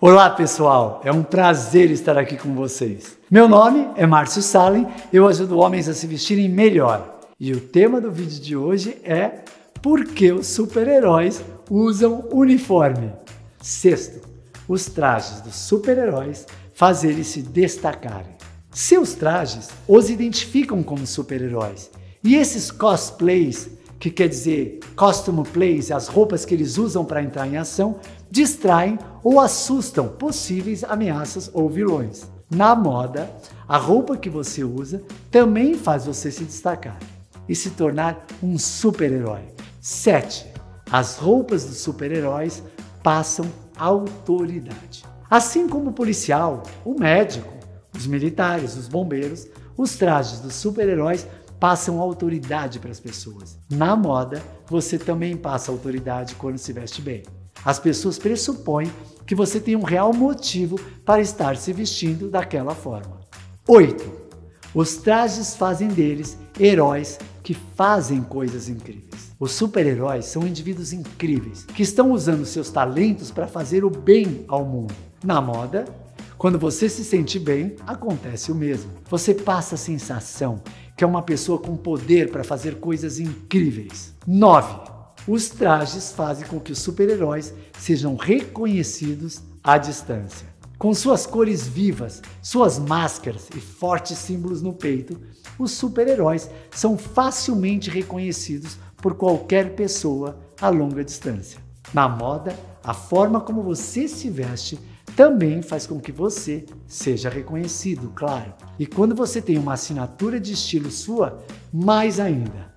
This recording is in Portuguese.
Olá pessoal, é um prazer estar aqui com vocês. Meu nome é Márcio Salem, eu ajudo homens a se vestirem melhor. E o tema do vídeo de hoje é Por que os super-heróis usam uniforme? Sexto, os trajes dos super-heróis fazem eles se destacarem. Seus trajes os identificam como super-heróis. E esses cosplays, que quer dizer costume plays, as roupas que eles usam para entrar em ação, distraem ou assustam possíveis ameaças ou vilões. Na moda, a roupa que você usa também faz você se destacar e se tornar um super-herói. 7. As roupas dos super-heróis passam autoridade. Assim como o policial, o médico, os militares, os bombeiros, os trajes dos super-heróis passam autoridade para as pessoas. Na moda, você também passa autoridade quando se veste bem. As pessoas pressupõem que você tem um real motivo para estar se vestindo daquela forma. 8. Os trajes fazem deles heróis que fazem coisas incríveis. Os super-heróis são indivíduos incríveis que estão usando seus talentos para fazer o bem ao mundo. Na moda, quando você se sente bem, acontece o mesmo. Você passa a sensação que é uma pessoa com poder para fazer coisas incríveis. 9. Os trajes fazem com que os super-heróis sejam reconhecidos à distância. Com suas cores vivas, suas máscaras e fortes símbolos no peito, os super-heróis são facilmente reconhecidos por qualquer pessoa a longa distância. Na moda, a forma como você se veste também faz com que você seja reconhecido, claro. E quando você tem uma assinatura de estilo sua, mais ainda.